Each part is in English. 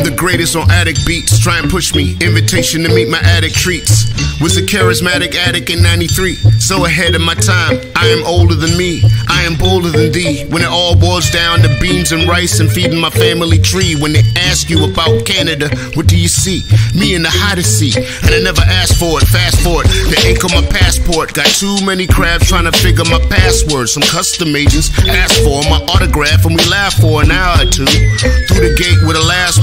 am the greatest on Attic beats. Try and push me. Invitation to meet my addict treats. Was a charismatic addict in 93. So ahead of my time. I am older than me. I am bolder than thee. When it all boils down to beans and rice and feeding my family tree. When they ask you about Canada, what do you see? Me in the hottest seat. And I never asked for it. Fast forward. The ink on my passport. Got too many crabs trying to figure my password. Some custom agents asked for my autograph and we laughed for an hour or two. Through the gate with a last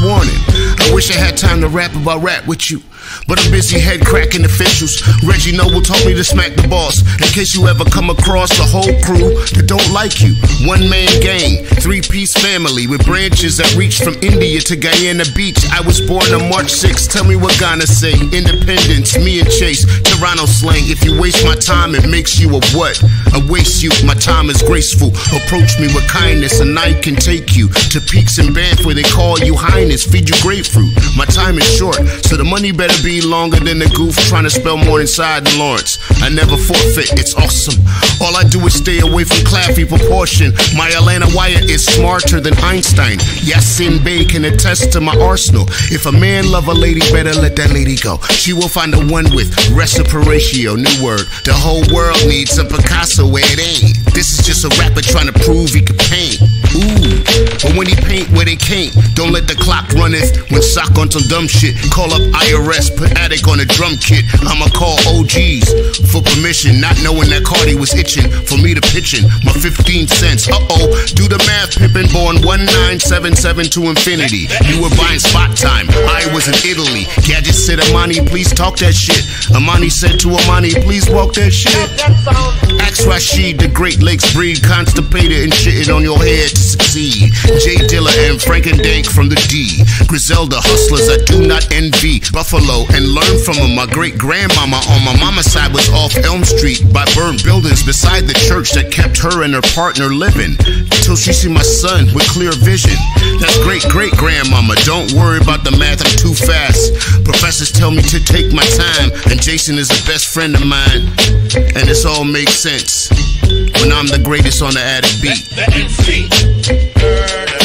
I wish I had time to rap about rap with you. But I'm busy head cracking officials. Reggie Noble told me to smack the boss. In case you ever come across a whole crew that don't like you. One man gang, three piece family with branches that reach from India to Guyana Beach. I was born on March 6th. Tell me what Ghana say. Independence, me and Chase. Toronto slang. If you waste my time, it makes you a what? I waste you. My time is graceful. Approach me with kindness and I can take you to peaks and bands where they call you highness. Feed you grapefruit. My time is short, so the money better be longer than the goof trying to spell more inside than Lawrence. I never forfeit, it's awesome. All I do is stay away from claffy proportion. My Atlanta wire is smarter than Einstein. Yasin Bey can attest to my arsenal. If a man love a lady, better let that lady go. She will find the one with reciproratio, new word. The whole world needs a Picasso where it ain't. This is just a rapper trying to prove he can paint. Ooh, but when he paint where they can't, don't let the clock runneth. When sock on some dumb shit, call up IRS, put Attic on a drum kit. I'ma call OGs for permission, not knowing that Kardi was itching for me to pitch in my 15 cents. Uh oh, do the math, 1977 to infinity. You were buying spot time, I was in Italy. Gadget said, Amani, please talk that shit. Amani said to Amani, please walk that shit. Ask Rashid, the Great Lakes breed, constipated and shitting on your head to succeed. Frank and Dank from the D. Griselda hustlers I do not envy. Buffalo and learn from them. My great grandmama on my mama's side was off Elm Street by burnt buildings beside the church that kept her and her partner living. Till she see my son with clear vision. That's great great grandmama. Don't worry about the math, I'm too fast. Professors tell me to take my time, and Jason is the best friend of mine. And this all makes sense when I'm the greatest on the Attic beat. The. Murder.